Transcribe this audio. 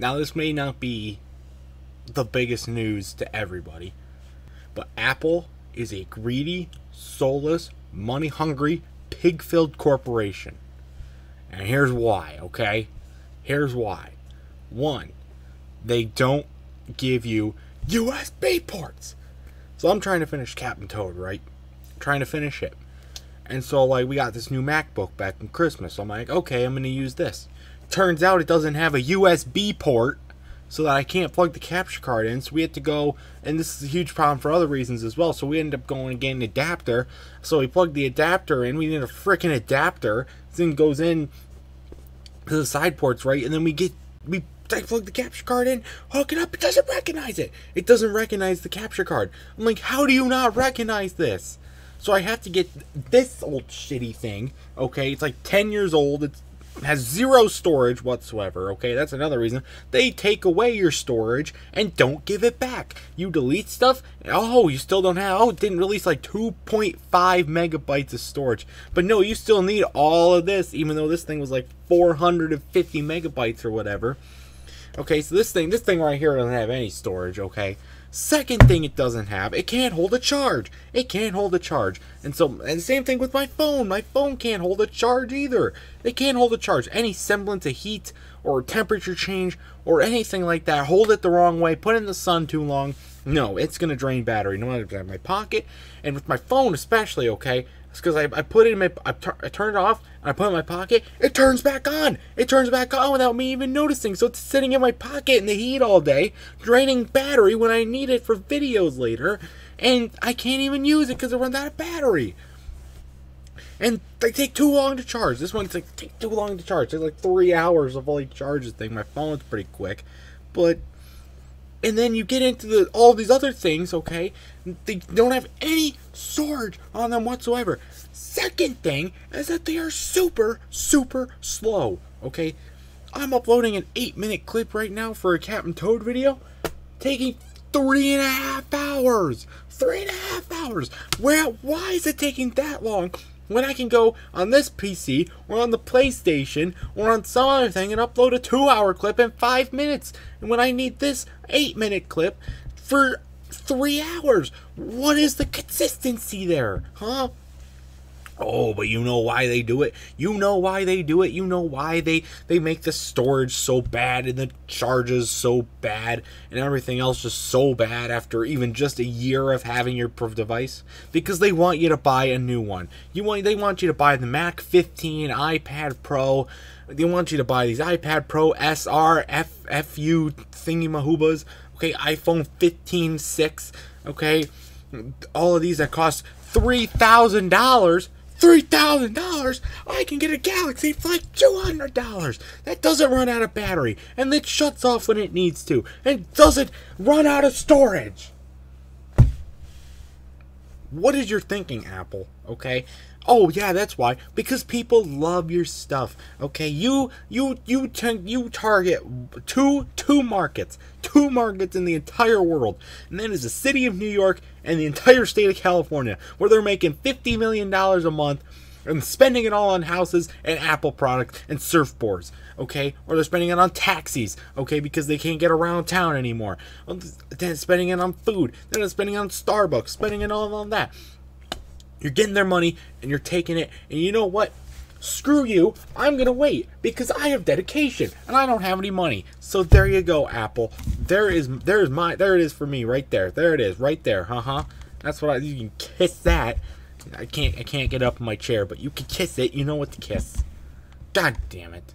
Now, this may not be the biggest news to everybody, but Apple is a greedy, soulless, money hungry, pig filled corporation. And here's why, okay? Here's why. One, they don't give you USB ports. So I'm trying to finish Captain Toad, right? trying to finish it. And so, like, we got this new MacBook back in Christmas. So I'm like, okay, I'm going to use this. Turns out it doesn't have a USB port so that I can't plug the capture card in. So we had to go, and this is a huge problem for other reasons as well. So we ended up going and getting an adapter. So we plugged the adapter in. We need a freaking adapter. This thing goes in to the side ports, right? And then we get we I plug the capture card in, hook it up. It doesn't recognize it. It doesn't recognize the capture card. I'm like, how do you not recognize this? So I have to get this old shitty thing. Okay, it's like 10 years old. It's has zero storage whatsoever. Okay, that's another reason they take away your storage and don't give it back. You delete stuff. Oh, you still don't have. Oh, it didn't release like 2.5 megabytes of storage. But no, you still need all of this, even though this thing was like 450 megabytes or whatever. Okay, so this thing, this thing right here doesn't have any storage. Okay, Second thing it doesn't have, it can't hold a charge. It can't hold a charge. And so, and same thing with my phone. My phone can't hold a charge either. It can't hold a charge. Any semblance of heat or temperature change or anything like that, hold it the wrong way, put it in the sun too long, no, it's going to drain battery. No matter if I have my pocket, and with my phone especially, okay, it's because I, I put it in my, I, I turn it off, and I put it in my pocket, it turns back on. It turns back on without me even noticing. So it's sitting in my pocket in the heat all day, draining battery when I need it for videos later, and I can't even use it because it runs out of battery. And they take too long to charge. This one's like take too long to charge. It's like three hours of fully charge this thing. My phone's pretty quick, but and then you get into the all these other things, okay? They don't have any storage on them whatsoever. Second thing is that they are super, super slow, okay? I'm uploading an eight minute clip right now for a Captain Toad video, taking three and a half hours. Three and a half hours. Where? Why is it taking that long? when I can go on this PC or on the PlayStation or on some other thing and upload a two hour clip in five minutes. And when I need this eight minute clip for three hours, what is the consistency there? Huh? Oh, but you know why they do it. You know why they do it. You know why they they make the storage so bad and the charges so bad and everything else just so bad after even just a year of having your proof device because they want you to buy a new one. You want they want you to buy the Mac 15, iPad Pro. They want you to buy these iPad Pro SR, thingy mahubas. Okay, iPhone 15 6. Okay, all of these that cost three thousand dollars $3,000, I can get a Galaxy for like $200. That doesn't run out of battery, and it shuts off when it needs to, and doesn't run out of storage. What is your thinking, Apple? Okay? Oh yeah, that's why. Because people love your stuff. Okay, you you you you target two two markets, two markets in the entire world, and that is the city of New York and the entire state of California, where they're making fifty million dollars a month and spending it all on houses and Apple products and surfboards, okay? Or they're spending it on taxis, okay, because they can't get around town anymore. Then spending it on food. Then they're spending it on Starbucks, spending it all on that. You're getting their money and you're taking it. And you know what? Screw you. I'm going to wait because I have dedication and I don't have any money. So there you go, Apple. There is there's my there it is for me right there. There it is right there. Uh-huh. That's what I you can kiss that. I can't I can't get up in my chair, but you can kiss it. You know what to kiss. God damn it.